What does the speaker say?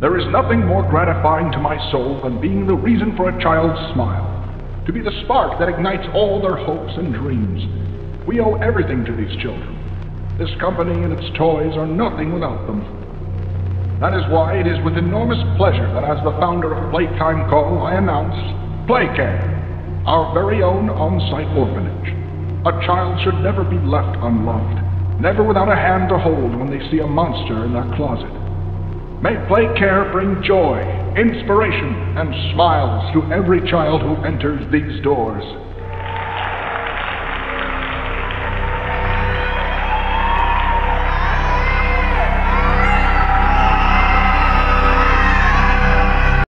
There is nothing more gratifying to my soul than being the reason for a child's smile, to be the spark that ignites all their hopes and dreams. We owe everything to these children. This company and its toys are nothing without them. That is why it is with enormous pleasure that as the founder of Playtime Co. I announce Playcare, our very own on-site orphanage. A child should never be left unloved, never without a hand to hold when they see a monster in their closet. May play care bring joy, inspiration, and smiles to every child who enters these doors.